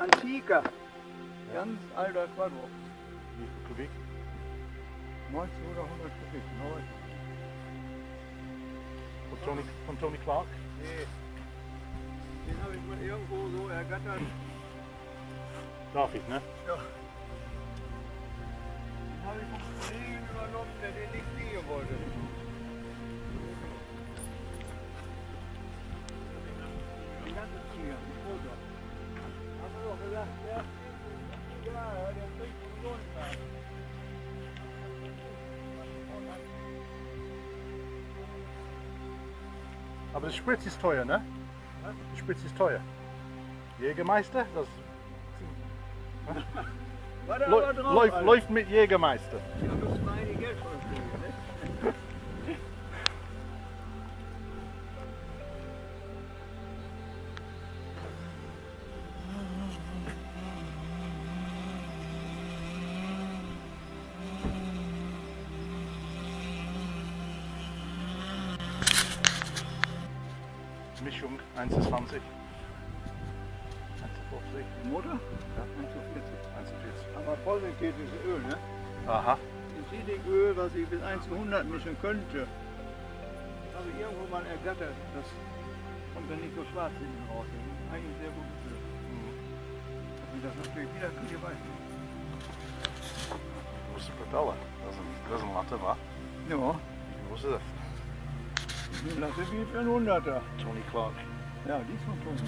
antiker, ganz alter Quadro. Wie viel Kubik? 90 oder 100 Kubik. neu. Von Tony, von Tony Clark? Nee. Den habe ich mal irgendwo so ergattert. Darf ich, ne? Ja. Den habe ich vom Kollegen übernommen, Aber das Spritz ist teuer, ne? Das Spritz ist teuer. Jägermeister? Das läu- drauf, läuft, läuft mit Jägermeister. Mischung 1,20. 1,50. Motor? Ja. 1,40. Aber vollsynthetisches Öl, ne? 1,40. Aha. Synthetiköl, was ich bis 1 zu 100 mischen könnte. Das habe ich irgendwo mal ergattert. Das kommt dann nicht so schwarz hinten raus. Ist eigentlich sehr gutes Öl. Ob ich das natürlich wieder kriege, weiß ich nicht. Wo ist die Pedale? Dat is een, dat is een latte, wa? Ja, Wo ist das? Die Latte wie für ein 100er. Tony Clark. Ja, die ist von Toni.